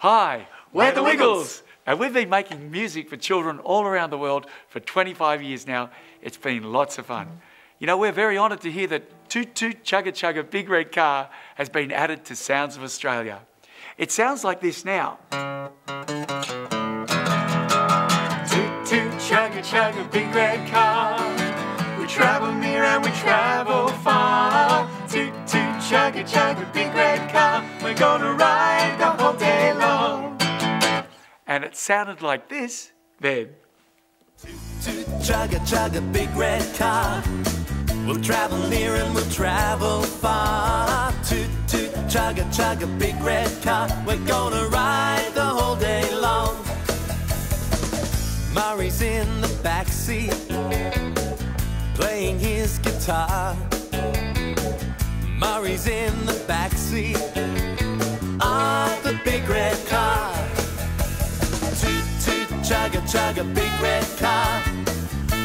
Hi, we're the Wiggles. And we've been making music for children all around the world for 25 years now. It's been lots of fun. You know, we're very honoured to hear that Toot Toot Chugga Chugga Big Red Car has been added to Sounds of Australia. It sounds like this now. Toot Toot Chugga Chugga Big Red Car. We travel near and we travel far. Toot Toot Chugga Chugga Big Red Car. We're gonna ride And it sounded like this then. Toot, chugga, big red car. We'll travel near and we'll travel far. Toot, toot, chugga, chugga, big red car. We're gonna ride the whole day long. Murray's in the back seat, playing his guitar. Murray's in the back seat of ah, the big red car. Chugga, chugga, big red car.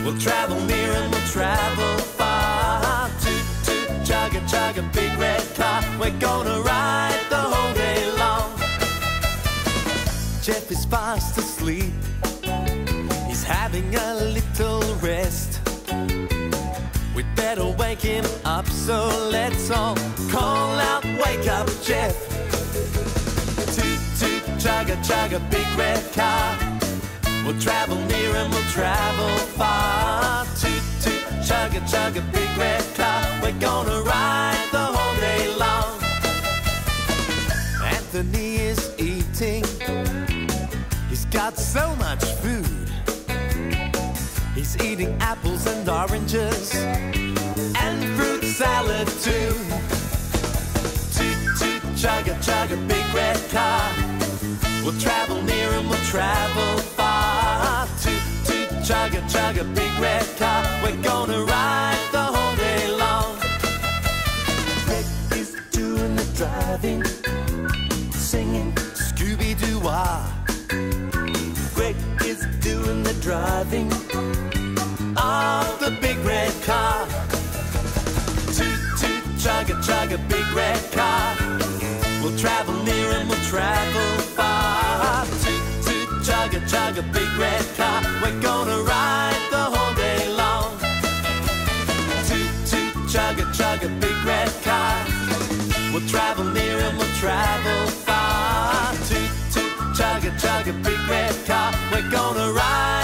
We'll travel near and we'll travel far. Toot, toot, chugga, chugga, big red car. We're gonna ride the whole day long. Jeff is fast asleep. He's having a little rest. We'd better wake him up, so let's all call out, wake up, Jeff. Toot, toot, chugga, chugga, big red car. We'll travel near and we'll travel far. Toot, toot, chugga, chugga, big red car. We're gonna ride the whole day long. Anthony is eating. He's got so much food. He's eating apples and oranges and fruit salad too. Chugga, chugga, big red car. We're gonna ride the whole day long. Greg is doing the driving, singing Scooby Doo Wah. Greg is doing the driving of the big red car. Toot, toot, chugga, chugga, big red car. We'll travel near and we'll travel chugga, chugga, big red car. We're gonna ride the whole day long. Toot, toot, chugga, chugga, big red car. We'll travel near and we'll travel far. Toot, toot, chugga, chugga, big red car. We're gonna ride